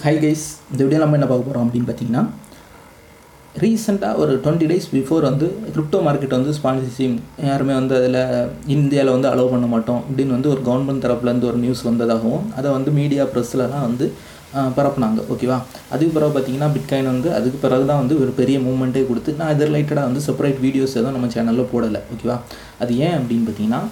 Hi guys இந்த video நம்ம என்ன பார்க்க போகிறோம் அப்படின்னு பார்த்தீங்கன்னா ரீசெண்டாக ஒரு டுவெண்ட்டி டேஸ் பிஃபோர் வந்து கிரிப்டோ மார்க்கெட் வந்து ஸ்பான்சர்ஷிப் யாருமே வந்து அதில் இந்தியாவில் வந்து அலோவ் பண்ண மாட்டோம் அப்படின்னு வந்து ஒரு கவர்மெண்ட் தரப்புலேருந்து ஒரு நியூஸ் வந்ததாகவும் அதை வந்து மீடியா ப்ரெஸ்லலாம் வந்து பரப்புனாங்க. ஓகேவா அதுக்கு பிறகு பார்த்தீங்கன்னா பிட்காயின் வந்து அதுக்கு பிறகு தான் வந்து ஒரு பெரிய மூவ்மெண்ட்டே கொடுத்து நான் இது ரிலேட்டடாக வந்து செப்பரேட் வீடியோஸ் எதுவும் நம்ம சேனலில் போடலை. ஓகேவா அது ஏன் அப்படின்னு பார்த்தீங்கன்னா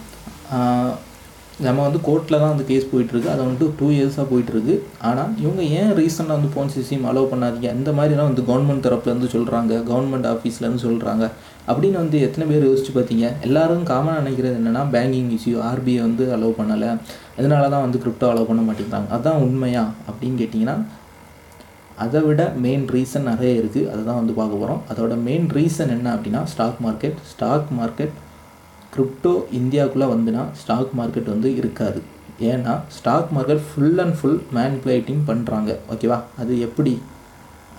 நம்ம வந்து கோர்ட்டில் தான் அந்த கேஸ் போயிட்டுருக்கு. அது வந்துட்டு டூ இயர்ஸாக போயிட்டுருக்கு. ஆனால் இவங்க ஏன் ரீசெண்டாக வந்து போன் சிஸ்டம் அலோவ் பண்ணாதீங்க? இந்த மாதிரிலாம் வந்து கவர்மெண்ட் தரப்புலேருந்து சொல்கிறாங்க கவர்மெண்ட் ஆஃபீஸ்லேருந்து சொல்கிறாங்க அப்படின்னு வந்து எத்தனை பேர் யோசிச்சு பார்த்தீங்க எல்லாரும் காமனாக நினைக்கிறது என்னென்னா பேங்கிங் இஷ்யூ ஆர்பிஐ வந்து அலோவ் பண்ணலை. அதனால தான் வந்து கிரிப்டோ அலோவ் பண்ண மாட்டேங்கிறாங்க. அதுதான் உண்மையா? அப்படின்னு கேட்டிங்கன்னா அதை விட மெயின் ரீசன் நிறைய இருக்குது அதை தான் வந்து பார்க்க போகிறோம் அதோட மெயின் ரீசன் என்ன அப்படின்னா stock market stock market crypto இந்தியாவுக்குள்ளே வந்துன்னா ஸ்டாக் மார்க்கெட் வந்து இருக்காது. ஏன்னா stock market full and full manipulating பண்ணுறாங்க ஓகேவா அது எப்படி?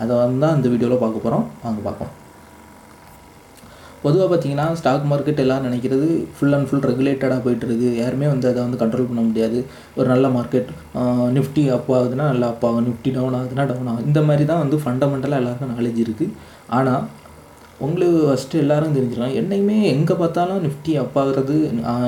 அதை வந்து தான் வீடியோவில் பார்க்க போகிறோம் வாங்க பார்ப்போம். பொதுவாக பார்த்தீங்கன்னா ஸ்டாக் மார்க்கெட் எல்லாம் நினைக்கிறது ஃபுல் அண்ட் ஃபுல் ரெகுலேட்டடாக போயிட்டுருக்கு. யாருமே வந்து அதை வந்து கண்ட்ரோல் பண்ண முடியாது. ஒரு நல்ல மார்க்கெட் நிஃப்டி அப் ஆகுதுன்னா நல்லா அப் ஆகும். நிஃப்டி டவுன் ஆகுதுன்னா டவுன் ஆகும். இந்த மாதிரி தான் வந்து ஃபண்டமெண்டலாக எல்லாருக்கும் நாலேஜ் இருக்குது ஆனால் உங்களுக்கு ஃபஸ்ட்டு எல்லாரும் தெரிஞ்சிருக்காங்க என்னையுமே எங்கே பார்த்தாலும் நிஃப்டி அப் ஆகுறது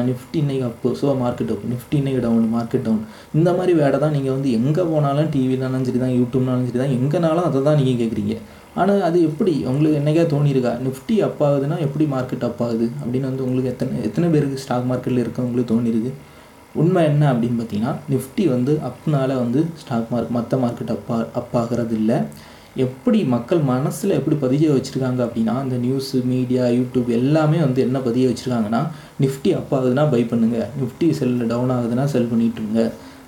நிஃப்டி இன்னைக்கு up so market up nifty இன்னைக்கு டவுன் மார்க்கெட் டவுன் இந்த மாதிரி வேடை தான் நீங்கள் வந்து எங்கே போனாலும் டிவினாலும் சரி தான் யூடியூப்னாலும் சரி தான் எங்கேனாலும் அதை தான் நீங்கள் கேட்குறீங்க. ஆனால் அது எப்படி? உங்களுக்கு என்னைக்கா தோணியிருக்கா? நிஃப்டி அப் ஆகுதுன்னா எப்படி மார்க்கெட் அப் ஆகுது? அப்படின்னு வந்து உங்களுக்கு எத்தனை எத்தனை பேருக்கு ஸ்டாக் மார்க்கெட்டில் இருக்கவங்களுக்கு தோணிருக்கு உண்மை என்ன அப்படின்னு பார்த்தீங்கன்னா நிஃப்டி வந்து அப்னால் வந்து ஸ்டாக் மார்க் மற்ற மார்க்கெட் அப்பா அப் ஆகிறது இல்லை. எப்படி மக்கள் மனசில் எப்படி பதிய வச்சுருக்காங்க அப்படின்னா இந்த நியூஸு மீடியா யூடியூப் எல்லாமே வந்து என்ன பதிய வச்சுருக்காங்கன்னா நிஃப்டி அப் ஆகுதுன்னா பை பண்ணுங்கள் நிஃப்டி செல் டவுன் ஆகுதுன்னா செல் பண்ணிட்டுருங்க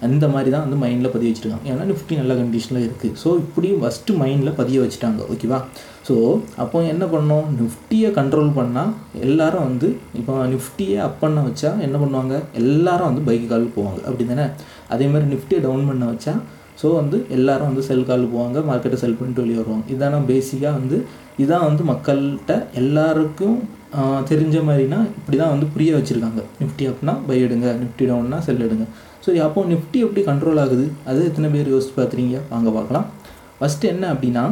அந்த மாதிரி தான் வந்து மைண்டில் பதிய வச்சுருக்காங்க. ஏன்னா நிஃப்டி நல்ல கண்டிஷனில் இருக்குது ஸோ இப்படி ஃபஸ்ட்டு மைண்டில் பதிய வச்சுட்டாங்க. ஓகேவா ஸோ அப்போ என்ன பண்ணோம்? நிஃப்டியை கண்ட்ரோல் பண்ணால் எல்லாரும் வந்து இப்போ நிஃப்டியை அப் பண்ண வச்சா என்ன பண்ணுவாங்க? எல்லாரும் வந்து பைக் கால் போவாங்க. அப்படி தானே அதே மாதிரி நிஃப்டியை டவுன் பண்ண வச்சா ஸோ வந்து எல்லாரும் வந்து செல் கால் போவாங்க மார்க்கெட்டை செல் பண்ணிட்டு வெளியே வருவாங்க. இதான பேசிக்காக வந்து இதான் வந்து மக்கள்கிட்ட எல்லாருக்கும் தெரிஞ்ச மாதிரினா இப்படி தான் வந்து புரிய வச்சுருக்காங்க. நிஃப்டி அப்னா பை எடுங்க நிஃப்டி டவுன்னா செல் எடுங்க. ஸோ அப்போ நிஃப்டி எப்படி கண்ட்ரோல் ஆகுது? அது எத்தனை பேர் யோசிச்சு பார்த்துறீங்க வாங்க பார்க்கலாம். ஃபஸ்ட்டு என்ன அப்படின்னா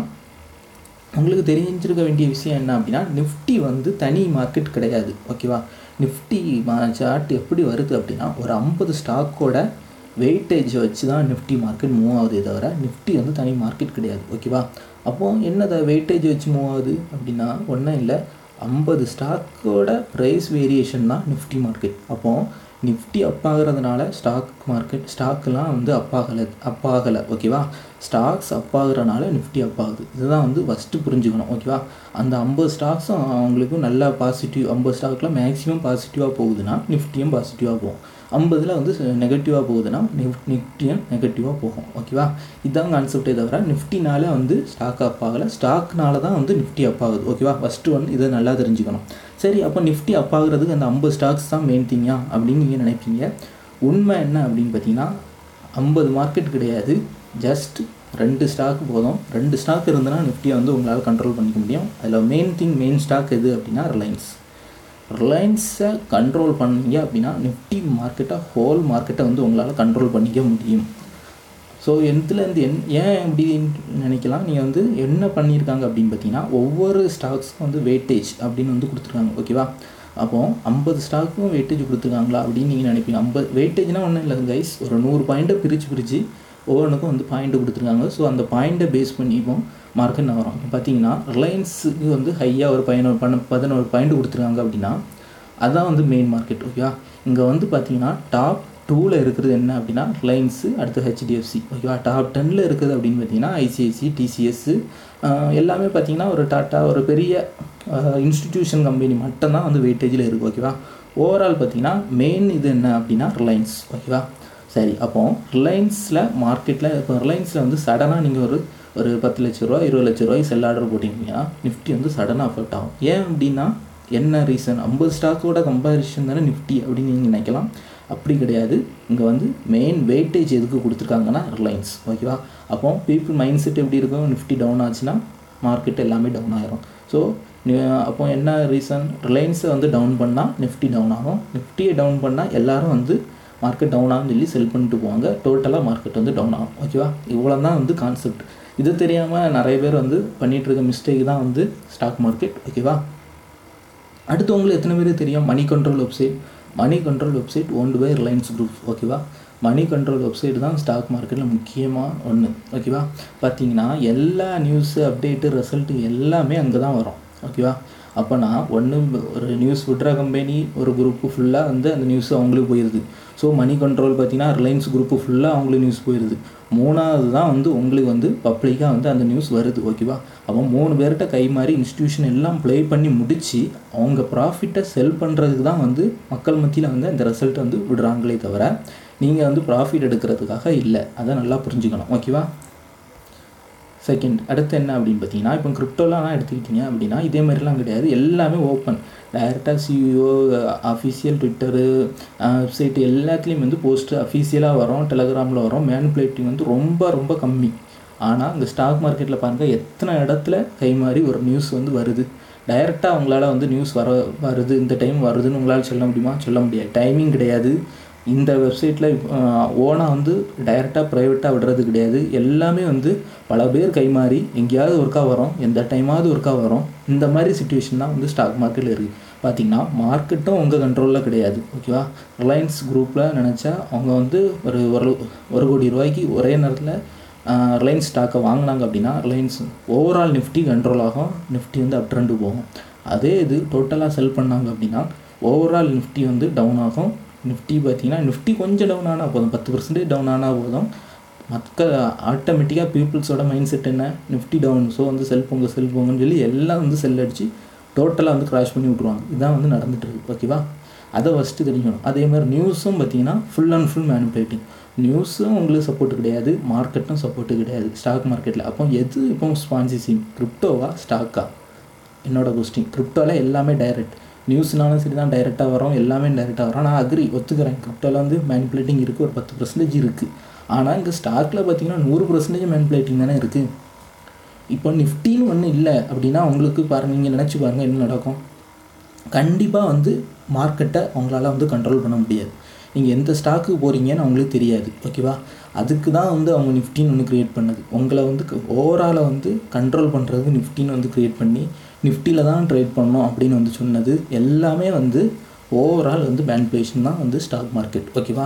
உங்களுக்கு தெரிஞ்சிருக்க வேண்டிய விஷயம் என்ன அப்படின்னா நிஃப்டி வந்து தனி மார்க்கெட் கிடையாது. ஓகேவா நிஃப்டி சார்ட் எப்படி வருது அப்படின்னா ஒரு ஐம்பது ஸ்டாக்கோட வெயிட்டேஜ் வச்சு தான் நிஃப்டி மார்க்கெட் மூவ் ஆகுதே தவிர நிஃப்டி வந்து தனி மார்க்கெட் கிடையாது. ஓகேவா அப்போது என்னதை வெயிட்டேஜ் வச்சு மூவ் ஆகுது அப்படின்னா ஒன்றும் இல்லை. ஐம்பது ஸ்டாக்கோட ப்ரைஸ் வேரியேஷன் தான் நிஃப்டி மார்க்கெட் அப்போது நிஃப்டி அப் ஆகிறதுனால ஸ்டாக் மார்க்கெட் ஸ்டாக்கெலாம் வந்து அப் ஆகலை அப் ஆகலை. ஓகேவா ஸ்டாக்ஸ் அப் ஆகுறனால நிஃப்டி அப் ஆகுது. இதுதான் வந்து ஃபஸ்ட்டு புரிஞ்சுக்கணும். ஓகேவா அந்த ஐம்பது ஸ்டாக்ஸும் அவங்களுக்கும் நல்லா பாசிட்டிவ் ஐம்பது ஸ்டாக்கில் மேக்ஸிமம் பாசிட்டிவாக போகுதுன்னா நிஃப்டியும் பாசிட்டிவாக போகும். ஐம்பதில் வந்து நெகட்டிவாக போகுதுன்னா நிஃப் நிஃப்டியும் நெகட்டிவாக போகும். ஓகேவா இதுதான் கான்செப்டே தவிர நிஃப்டினால வந்து ஸ்டாக் அப் ஆகலை. ஸ்டாக்னால தான் வந்து நிஃப்டி அப் ஆகுது. ஓகேவா ஃபஸ்ட்டு வந்து இதை நல்லா தெரிஞ்சுக்கணும். சரி அப்போ நிஃப்டி அப் ஆகுறதுக்கு அந்த ஐம்பது ஸ்டாக்ஸ் தான் மெயின் திங்கா அப்படின்னு நீங்கள் நினைப்பீங்க. உண்மை என்ன அப்படின்னு பார்த்தீங்கன்னா ஐம்பது மார்க்கெட் கிடையாது. ஜஸ்ட் ரெண்டு ஸ்டாக் போதும். ரெண்டு ஸ்டாக் இருந்தனா நிஃப்டியை வந்து உங்களால் கண்ட்ரோல் பண்ணிக்க முடியும். அதில் மெயின் திங் மெயின் ஸ்டாக் எது அப்படின்னா ரிலையன்ஸ் ரிலையன்ஸை கண்ட்ரோல் பண்ணீங்க அப்படின்னா நிஃப்டி மார்க்கெட்டை ஹோல் மார்க்கெட்டை வந்து உங்களால் கண்ட்ரோல் பண்ணிக்க முடியும். ஸோ எதுலேருந்து என் ஏன் அப்படின்னு நினைக்கலாம்? நீங்கள் வந்து என்ன பண்ணியிருக்காங்க அப்படின்னு பார்த்தீங்கன்னா ஒவ்வொரு ஸ்டாக்ஸ்க்கும் வந்து வெயிட்டேஜ் அப்படின்னு வந்து கொடுத்துருக்காங்க ஓகேவா அப்போ ஐம்பது ஸ்டாக்கும் வெயிட்டேஜ் கொடுத்துருக்காங்களா அப்படின்னு நீங்கள் நினைப்பீங்க. ஐம்பது வெயிட்டேஜ்னால் ஒன்றும் இல்லை கைஸ் ஒரு நூறு பாயிண்ட்டை பிரித்து பிரித்து ஒவ்வொன்றுக்கும் வந்து பாயிண்ட்டு கொடுத்துருக்காங்க. ஸோ அந்த பாயிண்ட்டை பேஸ் பண்ணி இப்போ மார்க்கெட் வரும். பார்த்தீங்கன்னா ரிலையன்ஸுக்கு வந்து ஹையாக ஒரு பதினோரு பண்ண பதினோரு பாயிண்ட் கொடுத்துருக்காங்க அப்படின்னா அதுதான் வந்து மெயின் மார்க்கெட் ஓகேவா இங்கே வந்து பார்த்தீங்கன்னா டாப் டூவில் இருக்கிறது என்ன அப்படின்னா ரிலையன்ஸு அடுத்து ஹெச்டிஎஃப்சி ஓகேவா டாப் டெனில் இருக்குது அப்படின்னு பார்த்தீங்கன்னா ஐசிஐசி டிசிஎஸ்ஸு எல்லாமே பார்த்தீங்கன்னா ஒரு டாட்டா ஒரு பெரிய இன்ஸ்டிடியூஷன் கம்பெனி மட்டும்தான் வந்து வெயிட்டேஜில் இருக்குது ஓகேவா ஓவரால் பார்த்தீங்கன்னா மெயின் இது என்ன அப்படின்னா ரிலையன்ஸ் ஓகேவா சரி அப்போது ரிலையன்ஸில் மார்க்கெட்டில் இப்போ ரிலையன்ஸில் வந்து சடனாக நீங்கள் ஒரு ஒரு பத்து லட்ச ரூபா இருபது லட்ச ரூபாய் செல் ஆர்டர் போட்டிங்கன்னா நிஃப்டி வந்து சடனாக அஃபெக்ட் ஆகும். ஏன் அப்படின்னா என்ன ரீசன் ஐம்பது ஸ்டாக்கோட கம்பேரிஷன் தானே நிஃப்டி அப்படின்னு நீங்கள் நினைக்கலாம். அப்படி கிடையாது. இங்கே வந்து மெயின் வெயிட்டேஜ் எதுக்கு கொடுத்துருக்காங்கன்னா ரிலையன்ஸ் ஓகேவா அப்போ பீப்புள் மைண்ட் செட் எப்படி இருக்கும்? நிஃப்டி டவுன் ஆச்சுன்னா மார்க்கெட் எல்லாமே டவுன் ஆயிரும். ஸோ அப்போ என்ன ரீசன் ரிலையன்ஸை வந்து டவுன் பண்ணால் நிஃப்டி டவுன் ஆகும். நிஃப்டியை டவுன் பண்ணால் எல்லாரும் வந்து மார்க்கெட் டவுன் ஆகும்னு சொல்லி செல் பண்ணிட்டு போவாங்க. டோட்டலாக மார்க்கெட் வந்து டவுன் ஆகும். ஓகேவா இவ்வளோ தான் வந்து கான்செப்ட் இது தெரியாமல் நிறைய பேர் வந்து பண்ணிகிட்டு இருக்க மிஸ்டேக் தான் வந்து ஸ்டாக் மார்க்கெட் ஓகேவா அடுத்து உங்களுக்கு எத்தனை பேர் தெரியும்? Money control website money control website owned by Reliance group ஓகேவா மணி கண்ட்ரோல் வெப்சைட் தான் ஸ்டாக் மார்க்கெட்டில் முக்கியமாக ஒன்று ஓகேவா பார்த்தீங்கன்னா எல்லா நியூஸு அப்டேட்டு ரிசல்ட்டு எல்லாமே அங்கே தான் வரும் ஓகேவா அப்போனா ஒன்று ஒரு நியூஸ் விடுற கம்பெனி ஒரு குரூப்பு ஃபுல்லாக வந்து அந்த நியூஸ் அவங்களுக்கு போயிடுது ஸோ மணி கண்ட்ரோல் பார்த்தீங்கன்னா ரிலையன்ஸ் குரூப்பு ஃபுல்லாக அவங்களுக்கு நியூஸ் போயிடுது மூணாவது தான் வந்து உங்களுக்கு வந்து பப்ளிக்காக வந்து அந்த நியூஸ் வருது ஓகேவா அப்போ மூணு பேர்கிட்ட கை மாறி இன்ஸ்டியூஷன் எல்லாம் ப்ளே பண்ணி முடித்து அவங்க ப்ராஃபிட்டை செல் பண்ணுறதுக்கு தான் வந்து மக்கள் மத்தியில் வந்து அந்த ரிசல்ட்டை வந்து விடுறாங்களே தவிர நீங்கள் வந்து ப்ராஃபிட் எடுக்கிறதுக்காக இல்லை. அதை நல்லா புரிஞ்சுக்கணும் ஓகேவா செகண்ட் அடுத்து என்ன அப்படின்னு பார்த்தீங்கன்னா இப்போ கிரிப்டோலாம் எடுத்துக்கிட்டீங்க அப்படின்னா இதே மாதிரிலாம் கிடையாது. எல்லாமே ஓப்பன் டைரெக்டாக சிஇஓ அஃபிஷியல் ட்விட்டரு வெப்சைட் எல்லாத்துலேயும் வந்து போஸ்ட்டு அஃபிஷியலாக வரும் டெலகிராமில் வரும். மேனுப்புலேட்டிங் வந்து ரொம்ப ரொம்ப கம்மி. ஆனால் இந்த ஸ்டாக் மார்க்கெட்டில் பாருங்கள் எத்தனை இடத்துல கை மாறி ஒரு நியூஸ் வந்து வருது? டைரெக்டாக அவங்களால வந்து நியூஸ் வர வருது இந்த டைம் வருதுன்னு உங்களால் சொல்ல முடியுமா? சொல்ல முடியாது. டைமிங் கிடையாது. இந்த வெப்சைட்டில் ஓனாக வந்து டைரெக்டாக ப்ரைவேட்டாக விடுறது கிடையாது. எல்லாமே வந்து பல பேர் கைமாறி எங்கேயாவது ஒர்க்காக வரும் எந்த டைமாவது ஒர்க்காக வரும் இந்த மாதிரி சுச்சுவேஷன் தான் வந்து ஸ்டாக் மார்க்கெட்டில் இருக்குது பார்த்திங்கன்னா மார்க்கெட்டும் உங்கள் கண்ட்ரோலில் கிடையாது ஓகேவா ரிலையன்ஸ் குரூப்பில் நினச்சா அவங்க வந்து ஒரு ஒரு ஒரு கோடி ரூபாய்க்கு ஒரே நேரத்தில் ரிலையன்ஸ் ஸ்டாக்கை வாங்கினாங்க அப்படின்னா ரிலையன்ஸ் ஓவரால் நிஃப்டி கண்ட்ரோல் ஆகும் நிஃப்டி வந்து அப் ட்ரெண்டு போகும். அதே இது டோட்டலாக செல் பண்ணாங்க அப்படின்னா ஓவரால் நிஃப்டி வந்து டவுன் ஆகும் நிஃப்டி பார்த்தீங்கன்னா நிஃப்டி கொஞ்சம் டவுன் ஆனால் போதும். பத்து பர்சன்டேஜ் டவுன் ஆனால் போதும். மக்கள் ஆட்டோமேட்டிக்காக பீப்புள்ஸோட மைண்ட் செட் என்ன? நிஃப்டி டவுன் ஸோ வந்து செல் போங்க செல் போங்கன்னு சொல்லி எல்லாம் வந்து செல் அடித்து டோட்டலாக வந்து கிராஷ் பண்ணி விட்ருவாங்க இதான் வந்து நடந்துட்டு இருக்கு ஓகேவா அதை ஃபஸ்ட்டு தெரிஞ்சுக்கணும். அதே மாதிரி நியூஸும் பார்த்தீங்கன்னா ஃபுல் அண்ட் ஃபுல் மேனுப்புலேட்டிங் நியூஸும் உங்களுக்கு சப்போர்ட் கிடையாது மார்க்கெட்டும் சப்போர்ட்டு கிடையாது ஸ்டாக் மார்க்கெட்டில் அப்போ எது இப்போ ஸ்பான்சிசிங் கிரிப்டோவா ஸ்டாக்கா என்னோட கொஸ்டின் கிரிப்டோவில் எல்லாமே டைரக்ட் நியூஸ்னாலும் சரி தான் டைரெக்டாக வரும் எல்லாமே டைரெக்டாக வரும். நான் அக்ரி ஒத்துக்கிறேன். கிரிப்டோவில் வந்து மேனிப்புலேட்டிங் இருக்குது ஒரு பத்து பர்சன்டேஜ் இருக்குது ஆனால் இங்கே ஸ்டாக்கில் பார்த்தீங்கன்னா நூறு பர்சன்டேஜ் மேனிப்புலேட்டிங் தானே இருக்குது இப்போ நிஃப்டின்னு ஒன்று இல்லை அப்படின்னா உங்களுக்கு பாருங்கள் நீங்கள் நினச்சி பாருங்கள் என்ன நடக்கும்? கண்டிப்பாக வந்து மார்க்கெட்டை அவங்களால வந்து கண்ட்ரோல் பண்ண முடியாது. நீங்கள் எந்த ஸ்டாக்கு போகிறீங்கன்னு அவங்களுக்கு தெரியாது ஓகேவா அதுக்கு தான் வந்து அவங்க நிஃப்டின்னு ஒன்று க்ரியேட் பண்ணது. உங்களை வந்து ஓவராலை வந்து கண்ட்ரோல் பண்ணுறது நிஃப்டின்னு வந்து க்ரியேட் பண்ணி நிஃப்டியில் தான் ட்ரேட் பண்ணோம் அப்படின்னு வந்து சொன்னது எல்லாமே வந்து ஓவரால் வந்து பேண்ட் மேனிப்புலேஷன் தான் வந்து ஸ்டாக் மார்க்கெட் ஓகேவா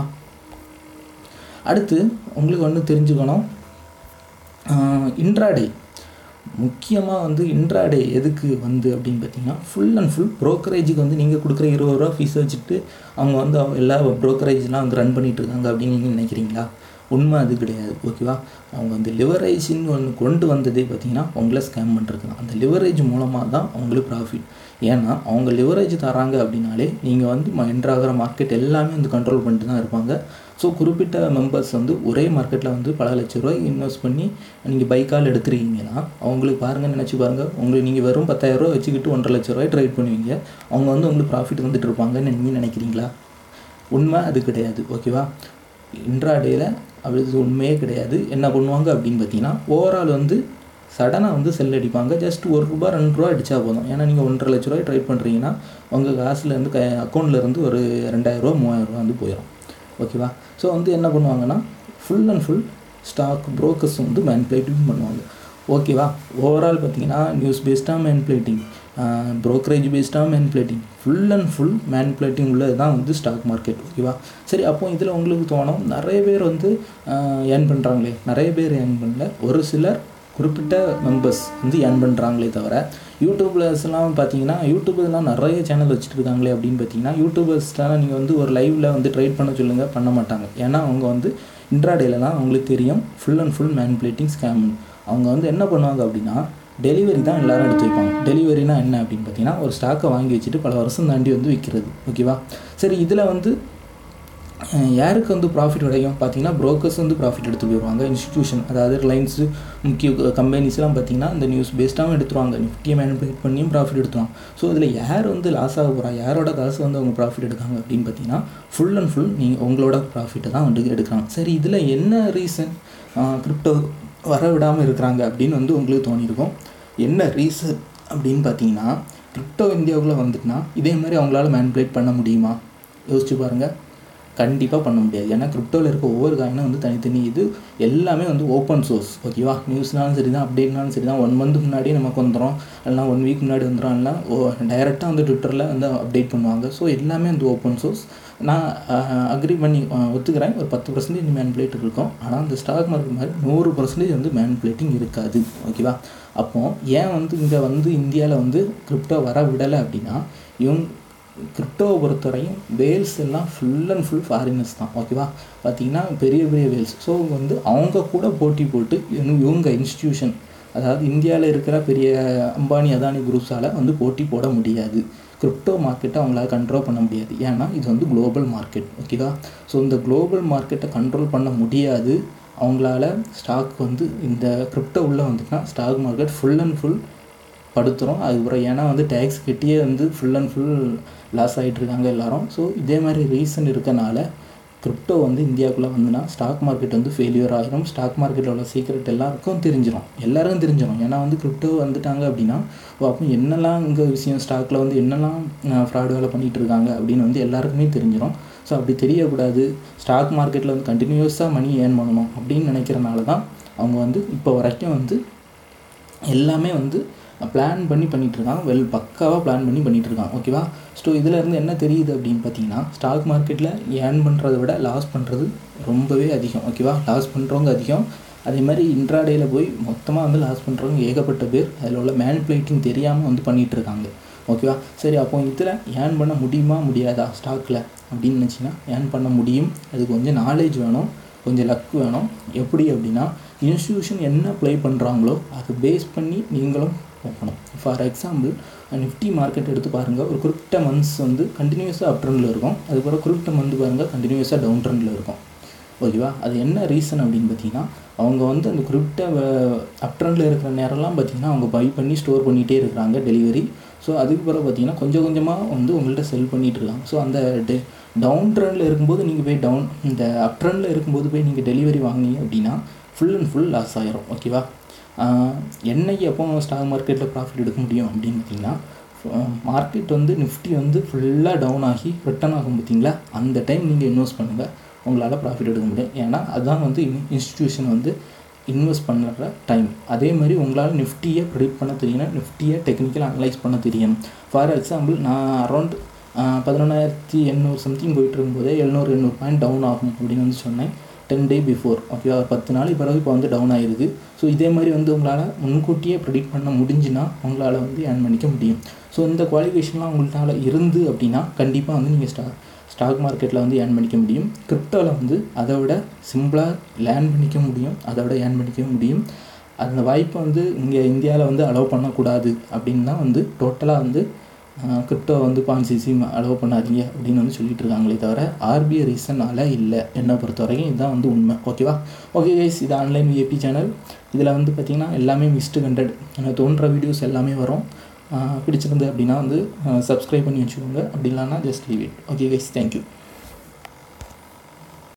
அடுத்து உங்களுக்கு ஒன்று தெரிஞ்சுக்கணும். இன்ட்ராடே முக்கியமாக வந்து இன்ட்ராடே எதுக்கு வந்து அப்படின்னு பார்த்தீங்கன்னா ஃபுல் அண்ட் ஃபுல் ப்ரோக்கரேஜுக்கு வந்து நீங்கள் கொடுக்குற இருபது ரூபா ஃபீஸ் வச்சுட்டு அவங்க வந்து எல்லா ப்ரோக்கரேஜ்லாம் வந்து ரன் பண்ணிகிட்டு இருக்காங்க அப்படின்னு நீங்கள் நினைக்கிறீங்களா? உண்மை அது கிடையாது ஓகேவா அவங்க வந்து லிவரேஜின்னு ஒன்று கொண்டு வந்ததே பார்த்தீங்கன்னா உங்களை ஸ்கேம் பண்ணுறது தான் அந்த லிவரேஜ் மூலமாக தான் அவங்களுக்கு ப்ராஃபிட் ஏன்னா அவங்க லிவரேஜ் தராங்க அப்படின்னாலே நீங்கள் வந்து என்ட்ராகிற மார்க்கெட் எல்லாமே வந்து கண்ட்ரோல் பண்ணிட்டு தான் இருப்பாங்க. ஸோ குறிப்பிட்ட மெம்பர்ஸ் வந்து ஒரே மார்க்கெட்டில் வந்து பல லட்ச ரூபாய் இன்வெஸ்ட் பண்ணி நீங்கள் பைக்கால் எடுத்துருக்கீங்கன்னா அவங்களுக்கு பாருங்கள் நினச்சி பாருங்கள் உங்களுக்கு நீங்கள் வெறும் பத்தாயிரரூவா வச்சுக்கிட்டு ஒன்றரை லட்ச ரூபாய் ட்ரேட் பண்ணுவீங்க. அவங்க வந்து உங்களுக்கு ப்ராஃபிட் வந்துட்டு இருப்பாங்கன்னு நீங்கள் நினைக்கிறீங்களா? உண்மை அது கிடையாது ஓகேவா இன்ட்ராடேயில் அப்படி உண்மையே கிடையாது. என்ன பண்ணுவாங்க அப்படின்னு பார்த்தீங்கன்னா ஓவரால் வந்து சடனாக வந்து செல் அடிப்பாங்க. ஜஸ்ட் ஒரு ரூபா ரெண்டு ரூபா அடித்தா போதும். ஏன்னா நீங்கள் ஒன்றரை லட்ச ரூபாய் ட்ரை பண்ணுறீங்கன்னா உங்கள் காசுலேருந்து க அக்கௌண்ட்லேருந்து ஒரு ரெண்டாயிரரூவா மூவாயிரரூவா வந்து போயிடும் ஓகேவா ஸோ வந்து என்ன பண்ணுவாங்கன்னா full and full stock brokers வந்து மேனிப்புலேட்டிங் பண்ணுவாங்க. ஓகேவா ஓவரால் பார்த்தீங்கன்னா நியூஸ் பேஸ்டாக பிளேட்டிங் ப்ரோக்கரேஜ் பேஸ்டாக man plating full and full manipulating உள்ளது தான் வந்து ஸ்டாக் மார்க்கெட் ஓகேவா சரி அப்போ இதில் உங்களுக்கு தோணும் நிறைய பேர் வந்து ஏர்ன் பண்ணுறாங்களே நிறைய பேர் ஏர்ன் பண்ணல. ஒரு சிலர் குறிப்பிட்ட மெம்பர்ஸ் வந்து ஏர்ன் பண்ணுறாங்களே தவிர யூடியூப்லர்ஸ்லாம் பார்த்தீங்கன்னா யூடியூப்லாம் நிறைய சேனல் வச்சுட்டு இருக்காங்களே அப்படின்னு பார்த்தீங்கன்னா யூடியூபர்ஸ்லாம் நீங்கள் வந்து ஒரு லைவில் வந்து ட்ரைட் பண்ண சொல்லுங்கள் பண்ண மாட்டாங்க. ஏன்னா அவங்க வந்து இன்ட்ராடேலலாம் அவங்களுக்கு தெரியும். Full and full manipulating scam அவங்க வந்து என்ன பண்ணுவாங்க அப்படின்னா டெலிவரி தான் எல்லோரும் எடுத்து வைப்பாங்க. டெலிவரினா என்ன அப்படின்னு பார்த்தீங்கன்னா ஒரு ஸ்டாக்கை வாங்கி வச்சுட்டு பல வருஷம் தாண்டி வந்து விற்கிறது ஓகேவா சரி இதில் வந்து யாருக்கு வந்து ப்ராஃபிட் கிடைக்கும்? பார்த்தீங்கன்னா ப்ரோக்கர்ஸ் வந்து ப்ராஃபிட் எடுத்து போயிடுவாங்க இன்ஸ்டியூஷன் அதாவது ரிலையன்ஸு முக்கிய கம்பெனிஸ்லாம் பார்த்தீங்கன்னா இந்த நியூஸ் பேஸ்டாகவும் எடுத்துருவாங்க. நிஃப்டியை மேனிபுலேட் பண்ணியும் ப்ராஃபிட் எடுத்துருவாங்க. ஸோ இதில் யார் வந்து லாஸ் ஆக போகிறா யாரோட காசு வந்து அவங்க ப்ராஃபிட் எடுக்காங்க அப்படின்னு பார்த்தீங்கன்னா ஃபுல் அண்ட் ஃபுல் நீங்கள் உங்களோட ப்ராஃபிட்டை தான் வந்து எடுக்கிறாங்க. சரி இதில் என்ன ரீசன் கிரிப்டோ வர விடாமல் இருக்கிறாங்க அப்படின்னு வந்து உங்களுக்கு தோணியிருக்கும். என்ன ரீசன் அப்படின்னு பார்த்தீங்கன்னா கிரிப்டோ இந்தியாவுக்குள்ளே வந்துட்டுனா இதே மாதிரி அவங்களால மேன்புலேட் பண்ண முடியுமா? யோசிச்சு பாருங்கள் கண்டிப்பாக பண்ண முடியாது. ஏன்னா கிரிப்டோவில் இருக்க ஒவ்வொரு காயினும் வந்து தனித்தனி இது எல்லாமே வந்து ஓப்பன் சோர்ஸ் ஓகேவா நியூஸ்னாலும் சரி தான் அப்டேட்னாலும் சரி தான் ஒன் மந்த் முன்னாடி நமக்கு வந்துடும் இல்லைனா ஒன் வீக் முன்னாடி வந்துடும் இல்லைனா ஓ டைரெக்டாக வந்து ட்விட்டரில் வந்து அப்டேட் பண்ணுவாங்க. ஸோ எல்லாமே வந்து ஓப்பன் சோர்ஸ் நான் அக்ரி பண்ணி ஒத்துக்கிறேன். ஒரு பத்து பர்சன்டேஜ் மேன்புலேட் இருக்கும். ஆனால் அந்த ஸ்டாக் மார்க்கெட் மாதிரி நூறு பர்சன்டேஜ் வந்து மேன்புலேட்டிங் இருக்காது. ஓகேவா அப்போது ஏன் வந்து இங்கே வந்து இந்தியாவில் வந்து கிரிப்டோ வர விடலை அப்படின்னா இவங்க கிரிப்டோவை பொறுத்தவரையும் வேல்ஸ் எல்லாம் ஃபுல் அண்ட் ஃபுல் ஃபாரினர்ஸ் தான். ஓகேவா பார்த்தீங்கன்னா பெரிய பெரிய வேல்ஸ். ஸோ வந்து அவங்க கூட போட்டி போட்டு இவங்க- இவங்க இன்ஸ்டியூஷன் அதாவது இந்தியாவில் இருக்கிற பெரிய அம்பானி அதானி குரூப்ஸால் வந்து போட்டி போட முடியாது. கிரிப்டோ மார்க்கெட்டை அவங்களால கண்ட்ரோல் பண்ண முடியாது. ஏன்னா இது வந்து குளோபல் மார்க்கெட் ஓகேவா ஸோ இந்த குளோபல் மார்க்கெட்டை கண்ட்ரோல் பண்ண முடியாது. அவங்களால ஸ்டாக் வந்து இந்த கிரிப்டோ உள்ளே வந்துட்டுனா stock market full and full படுத்துகிறோம் அதுக்கப்புறம் ஏன்னா வந்து டேக்ஸ் கட்டியே வந்து ஃபுல் அண்ட் ஃபுல் லாஸ் ஆகிட்ருக்காங்க எல்லோரும். எல்லாரும் ஸோ இதே மாதிரி ரீசன் இருக்கனால கிரிப்டோ வந்து இந்தியாவுக்குள்ளே வந்துன்னா ஸ்டாக் மார்க்கெட் வந்து ஃபெயிலியர் ஆகிடும் ஸ்டாக் மார்க்கெட்டில் உள்ள சீக்ரெட் எல்லாருக்கும் தெரிஞ்சிடும் எல்லாருக்கும் தெரிஞ்சிடும் ஏன்னா வந்து கிரிப்டோ வந்துட்டாங்க அப்படின்னா ஓ அப்போ என்னெல்லாம் இங்கே விஷயம் ஸ்டாக்கில் வந்து என்னெல்லாம் ஃப்ராடு வேலை பண்ணிகிட்டு இருக்காங்க அப்படின்னு வந்து எல்லாருக்குமே தெரிஞ்சிடும் ஸோ அப்படி தெரியக்கூடாது. ஸ்டாக் மார்க்கெட்டில் வந்து கண்டினியூஸாக மணி ஏர்ன் பண்ணணும் அப்படின்னு நினைக்கிறனால தான் அவங்க வந்து இப்போ வரைக்கும் வந்து எல்லாமே வந்து பிளான் பண்ணி பண்ணிட்டு இருக்கான் வெல் பக்காவாக பிளான் பண்ணி பண்ணிட்டு இருக்கான் ஓகேவா ஸோ இதில் இருந்து என்ன தெரியுது அப்படின்னு பார்த்தீங்கன்னா ஸ்டாக் மார்க்கெட்டில் ஏர்ன் பண்ணுறதை விட லாஸ் பண்ணுறது ரொம்பவே அதிகம். ஓகேவா லாஸ் பண்ணுறவங்க அதிகம். அதே மாதிரி இன்ட்ராடேயில் போய் மொத்தமாக வந்து லாஸ் பண்ணுறவங்க ஏகப்பட்ட பேர். அதில் உள்ள மேனிப்புலேட்டிங் தெரியாமல் வந்து பண்ணிகிட்டு இருக்காங்க ஓகேவா சரி அப்போ இதில் ஏர்ன் பண்ண முடியுமா முடியாதா ஸ்டாக்கில் அப்படின்னு நினச்சிங்கன்னா ஏர்ன் பண்ண முடியும். அதுக்கு கொஞ்சம் நாலேஜ் வேணும். கொஞ்சம் லக் வேணும். எப்படி அப்படின்னா இன்ஸ்டியூஷன் என்ன ப்ளே பண்ணுறாங்களோ அதை பேஸ் பண்ணி நீங்களும் போகணும் ஃபார் எக்ஸாம்பிள் நிஃப்டி மார்க்கெட் எடுத்து பாருங்கள் ஒரு குறிப்பிட்ட மந்த்ஸ் வந்து கண்டினியூஸாக அப் ட்ரெண்டில் இருக்கும். அதுக்கப்புறம் குறிப்பிட்ட மந்த் பாருங்கள் கண்டினியூஸாக டவுன் ட்ரெண்டில் இருக்கும். ஓகேவா அது என்ன ரீசன் அப்படின்னு பார்த்தீங்கன்னா அவங்க வந்து அந்த குறிப்பிட்ட அப் ட்ரெண்டில் இருக்கிற நேரம்லாம் பார்த்தீங்கன்னா அவங்க பை பண்ணி ஸ்டோர் பண்ணிகிட்டே இருக்கிறாங்க டெலிவரி ஸோ அதுக்கு பிறகு பார்த்தீங்கன்னா கொஞ்சம் கொஞ்சமாக வந்து உங்கள்கிட்ட செல் பண்ணிகிட்டு இருக்காங்க. ஸோ அந்த டெ டவுன் ட்ரெண்டில் இருக்கும்போது நீங்கள் போய் டவுன் இந்த அப் ட்ரெண்டில் இருக்கும்போது போய் நீங்கள் டெலிவரி வாங்கினீங்க அப்படின்னா ஃபுல் அண்ட் ஃபுல் லாஸ் ஆகிரும் ஓகேவா என்னைக்கு எப்போ ஸ்டாக் மார்க்கெட்டில் ப்ராஃபிட் எடுக்க முடியும் அப்படின்னு பார்த்தீங்கன்னா மார்க்கெட் வந்து நிஃப்டி வந்து ஃபுல்லாக டவுன் ஆகி ரிட்டர்ன் ஆகும் பார்த்தீங்களா? அந்த டைம் நீங்கள் இன்வெஸ்ட் பண்ணுங்கள் உங்களால் ப்ராஃபிட் எடுக்க முடியும். ஏன்னா அதுதான் வந்து இன்ஸ்டிடியூஷன் வந்து இன்வெஸ்ட் பண்ணுற டைம் அதே மாதிரி உங்களால் நிஃப்டியை ப்ரிடிக்ட் பண்ண தெரியணும். நிஃப்டியை டெக்னிக்கலாக அனலைஸ் பண்ண தெரியணும். ஃபார் எக்ஸாம்பிள் நான் அரௌண்ட் பதினொன்றாயிரத்தி எண்ணூறு சம்திங் போயிட்டு இருக்கும்போதே எழுநூறு எண்ணூறு பாயிண்ட் டவுன் ஆகும் அப்படின்னு வந்து சொன்னேன். டென் டே பிஃபோர் ஓகேவா பத்து நாளைக்கு பிறகு இப்போ வந்து டவுன் ஆயிருக்கு. ஸோ இதே மாதிரி வந்து உங்களால் முன்கூட்டியே ப்ரிடிக்ட் பண்ண முடிஞ்சுன்னா உங்களால் வந்து ஏர்ன் பண்ணிக்க முடியும். ஸோ இந்த குவாலிஃபிகேஷன்லாம் உங்கள்ட்டால இருந்து அப்படின்னா கண்டிப்பாக வந்து நீங்கள் ஸ்டா ஸ்டாக் மார்க்கெட்டில் வந்து ஏர்ன் பண்ணிக்க முடியும். கிரிப்டோவில் வந்து அதை விட சிம்பிளாக லேர்ன் பண்ணிக்க முடியும் அதை விட ஏர்ன் பண்ணிக்க முடியும். அந்த வாய்ப்பை வந்து இங்கே இந்தியாவில் வந்து அலோவ் பண்ணக்கூடாது அப்படின்னு தான் வந்து டோட்டலாக வந்து கிரிப்டோ வந்து பான்சிசி அலோவ் பண்ணாதீங்க அப்படின்னு வந்து சொல்லிட்டு இருக்காங்களே தவிர ஆர்பிஐ ரீசனால் இல்லை. என்னை பொறுத்த வரைக்கும் இதுதான் வந்து உண்மை. ஓகேவா ஓகே கைஸ் இது ஆன்லைன் விஏபி சேனல் இதில் வந்து பார்த்திங்கன்னா எல்லாமே மிஸ்டு கண்டட் எனக்கு தோன்ற வீடியோஸ் எல்லாமே வரும். பிடிச்சிருந்து அப்படின்னா வந்து சப்ஸ்கிரைப் பண்ணி வச்சுக்கோங்க. அப்படி இல்லைன்னா just leave it okay guys thank you